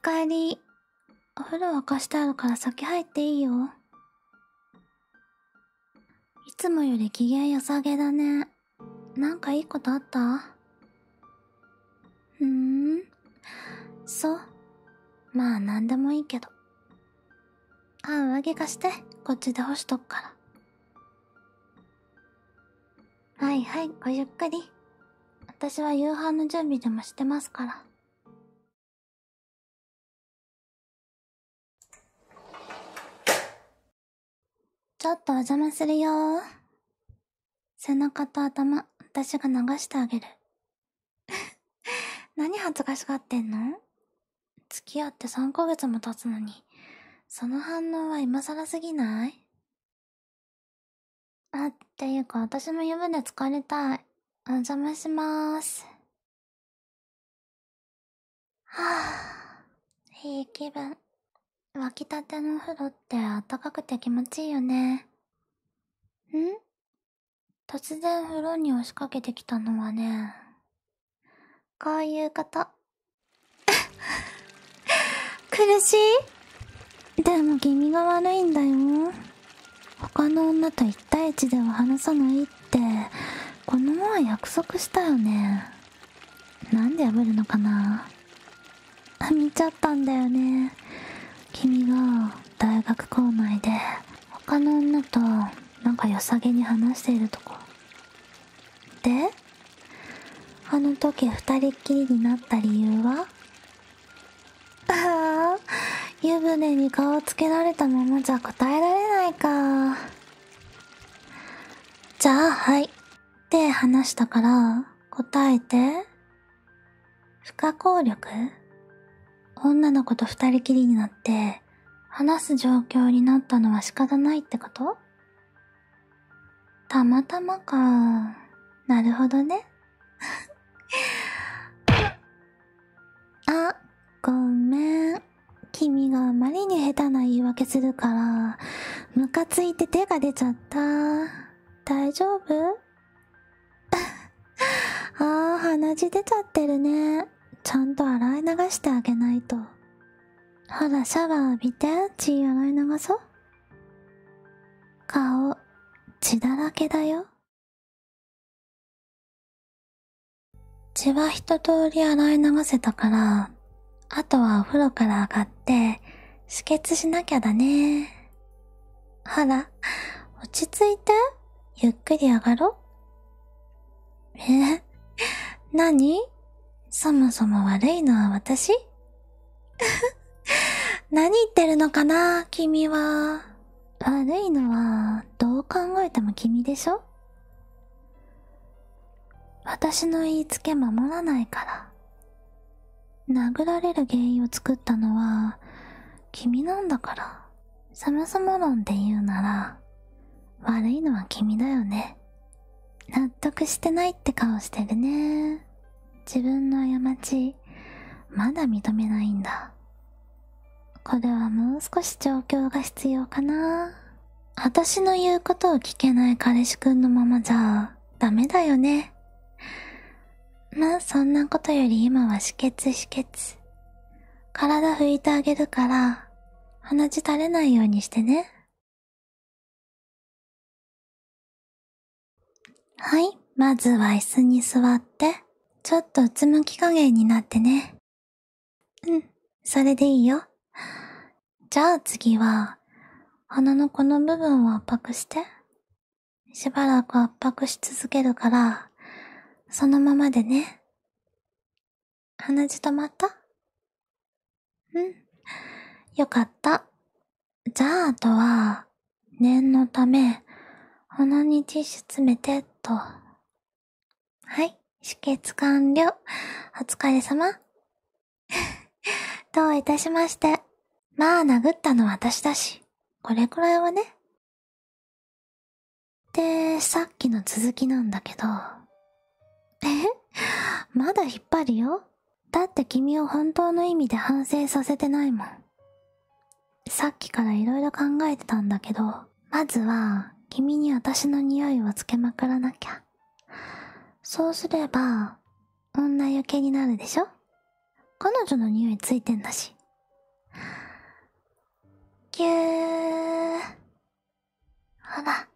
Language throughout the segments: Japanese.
かえり。お風呂沸かしてあるから先入っていいよ。いつもより機嫌良さげだね。なんかいいことあった？ふーん。そう。まあなんでもいいけど。あ、上着貸して。こっちで干しとくから。はいはい、ごゆっくり。私は夕飯の準備でもしてますから。ちょっとお邪魔するよ背中と頭、私が流してあげる。何恥ずかしがってんの？付き合って3ヶ月も経つのに、その反応は今更すぎない？あ、っていうか私も湯船疲れたい。お邪魔しまーす。はぁ、いい気分。沸きたてのお風呂ってあったかくて気持ちいいよね。ん？突然風呂に押しかけてきたのはね、こういうこと。苦しい？でも君が悪いんだよ。他の女と一対一では話さないって、この前約束したよね。なんで破るのかな見ちゃったんだよね。君が大学校内で他の女となんか良さげに話しているとこ。で？あの時二人っきりになった理由は？ああ、湯船に顔つけられたままじゃ答えられないか。じゃあ、はい。って話したから、答えて。不可抗力？女の子と二人きりになって、話す状況になったのは仕方ないってこと？たまたまか。なるほどね。あ、ごめん。君があまりに下手な言い訳するから、ムカついて手が出ちゃった。大丈夫？ああ、鼻血出ちゃってるね。ちゃんと洗い流してあげないと。ほら、シャワー浴びて、血洗い流そう。顔、血だらけだよ。血は一通り洗い流せたから、あとはお風呂から上がって、止血しなきゃだね。ほら、落ち着いて、ゆっくり上がろ。え、何？そもそも悪いのは私？何言ってるのかな君は？悪いのは、どう考えても君でしょ？私の言いつけ守らないから。殴られる原因を作ったのは、君なんだから。そもそも論で言うなら、悪いのは君だよね。納得してないって顔してるね。自分の過ち、まだ認めないんだ。これはもう少し状況が必要かな。私の言うことを聞けない彼氏くんのままじゃ、ダメだよね。まあそんなことより今は止血止血。体拭いてあげるから、鼻血垂れないようにしてね。はい、まずは椅子に座って、ちょっとうつむき加減になってね。うん、それでいいよ。じゃあ次は、鼻のこの部分を圧迫して。しばらく圧迫し続けるから、そのままでね。鼻血止まった？うん。よかった。じゃああとは、念のため、鼻にティッシュ詰めてと。はい、止血完了。お疲れ様。どういたしまして。まあ殴ったのは私だし、これくらいはね。で、さっきの続きなんだけど。え？まだ引っ張るよ。だって君を本当の意味で反省させてないもん。さっきから色々考えてたんだけど、まずは、君に私の匂いをつけまくらなきゃ。そうすれば、女余計になるでしょ？彼女の匂いついてんだし。ぎゅー。ほら、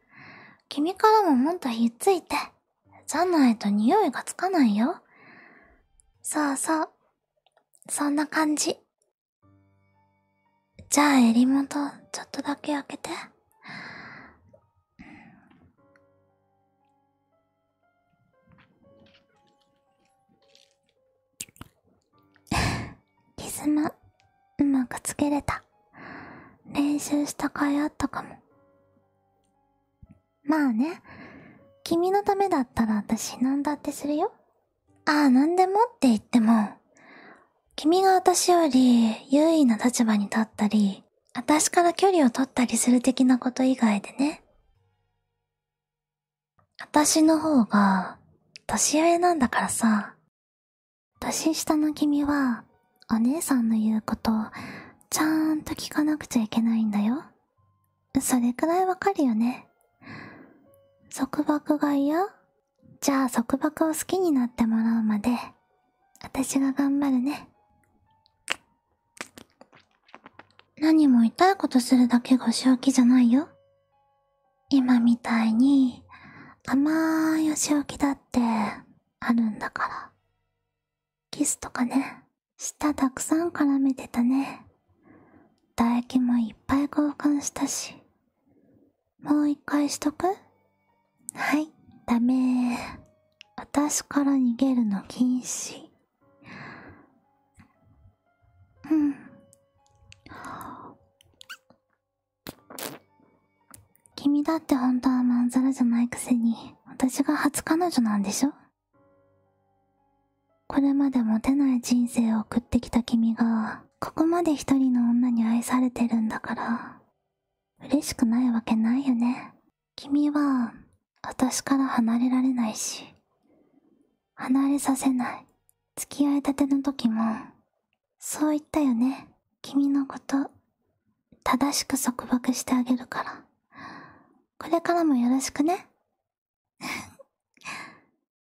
君からももっとひっついて。じゃないと匂いがつかないよ。そうそう。そんな感じ。じゃあ襟元、ちょっとだけ開けて。リズム、うまくつけれた。練習した甲斐あったかも。まあね、君のためだったら私何だってするよ。ああ、何でもって言っても、君が私より優位な立場に立ったり、私から距離を取ったりする的なこと以外でね。私の方が年上なんだからさ、年下の君はお姉さんの言うことちゃんと聞かなくちゃいけないんだよ。それくらいわかるよね。束縛が嫌？じゃあ束縛を好きになってもらうまで、私が頑張るね。何も痛いことするだけが仕置きじゃないよ。今みたいに甘いお仕置きだってあるんだから。キスとかね、舌たくさん絡めてたね。唾液もいっぱい交換したし。もう一回しとく？はい、ダメ。私から逃げるの禁止。うん。君だって本当はまんざらじゃないくせに、私が初彼女なんでしょ？これまでモテない人生を送ってきた君が、ここまで一人の女に愛されてるんだから、嬉しくないわけないよね。君は、私から離れられないし、離れさせない。付き合いたての時も、そう言ったよね。君のこと、正しく束縛してあげるから。これからもよろしくね。